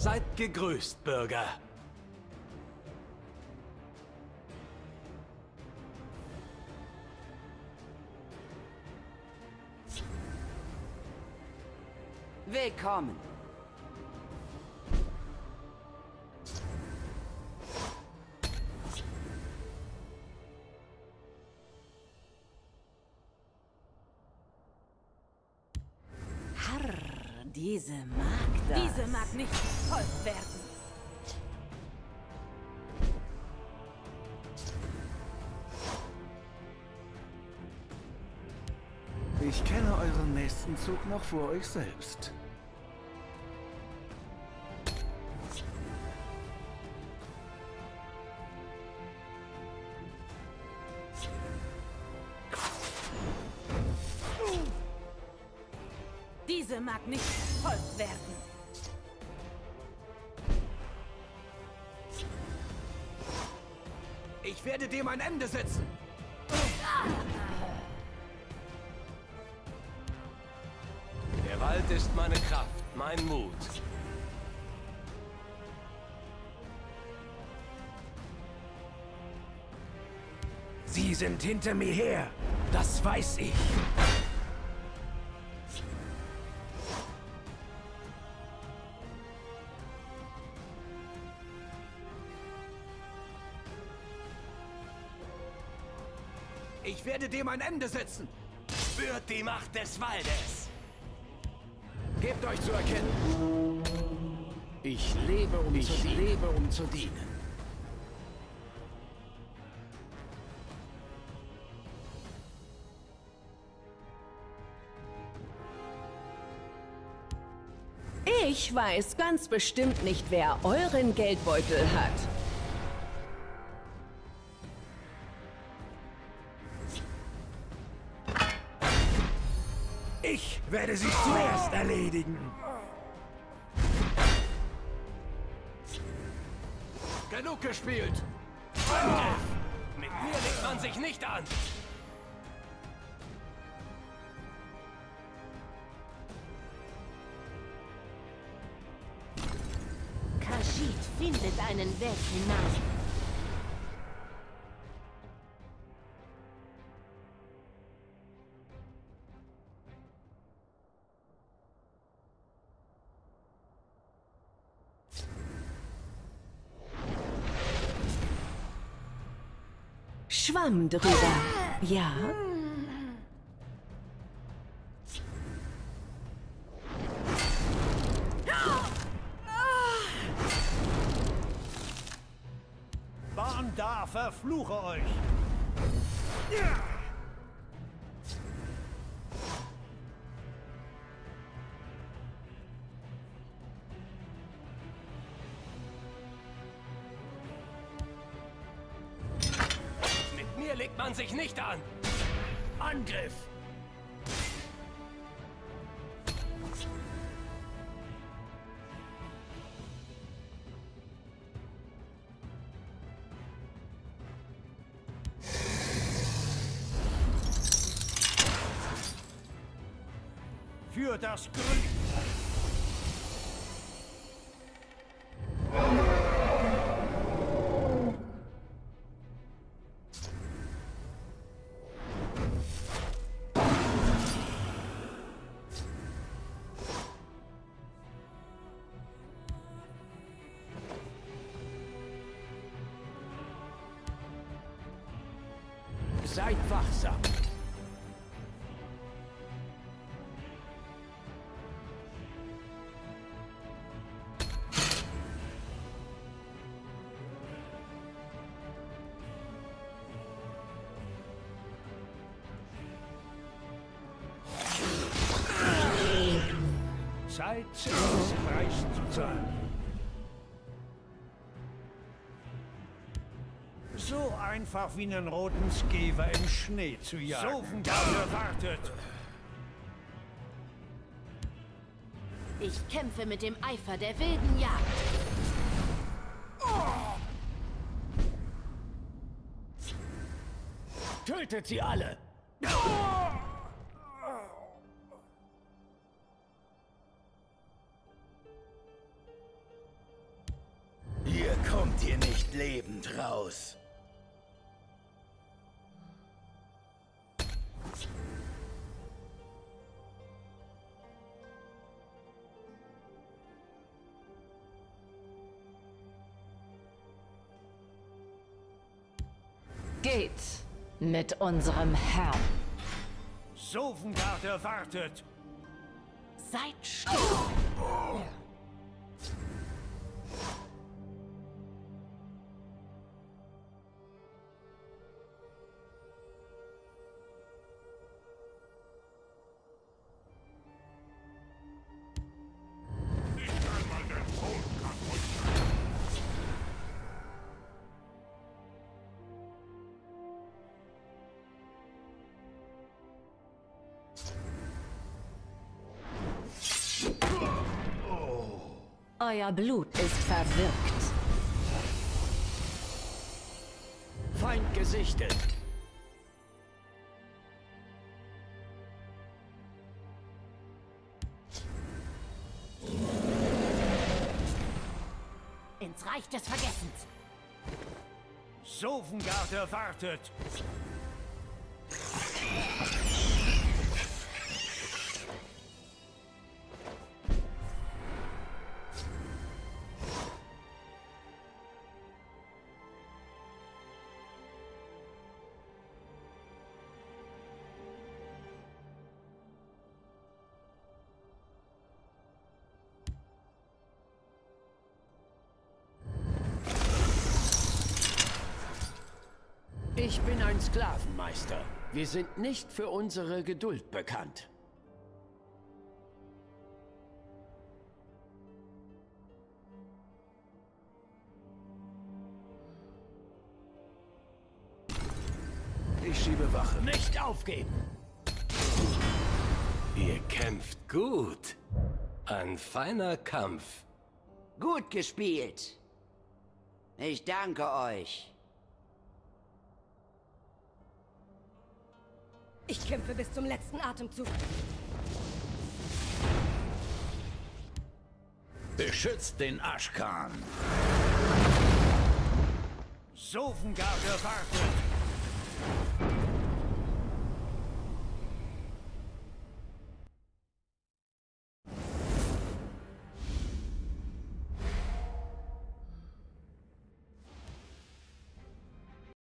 Seid gegrüßt, Bürger. Willkommen. Diese mag das. Diese mag nicht verfolgt werden. Ich kenne euren nächsten Zug noch vor euch selbst. Diese mag nicht verfolgt werden. Ich werde dem ein Ende setzen. Der Wald ist meine Kraft, mein Mut. Sie sind hinter mir her. Das weiß ich. Ich werde dem ein Ende setzen. Spürt die Macht des Waldes. Gebt euch zu erkennen. Ich lebe, um, Ich zu, dienen. lebe, um zu dienen. Ich weiß ganz bestimmt nicht, wer euren Geldbeutel hat. Werde sie zuerst erledigen. Genug gespielt. Angriff. Mit mir legt man sich nicht an. Khajiit findet einen Weg hinein. Schwamm drüber. Ja? Bahn da, verfluche euch! Mit man sich nicht an. Angriff! Für das Grün! Seid wachsam. So einfach wie einen roten Skewer im Schnee zu jagen. So gerne wartet. Ich kämpfe mit dem Eifer der wilden Jagd. Tötet sie alle! nicht lebend raus. Geht mit unserem Herrn. Sofengarde wartet. Seid still. Euer Blut ist verwirkt. Feind gesichtet. Ins Reich des Vergessens. Sofengarde wartet. Ich bin ein Sklavenmeister. Wir sind nicht für unsere Geduld bekannt. Ich schiebe Wache. Nicht aufgeben! Ihr kämpft gut. Ein feiner Kampf. Gut gespielt. Ich danke euch. Ich kämpfe bis zum letzten Atemzug. Beschützt den Aschkan. Sofengarde wartet.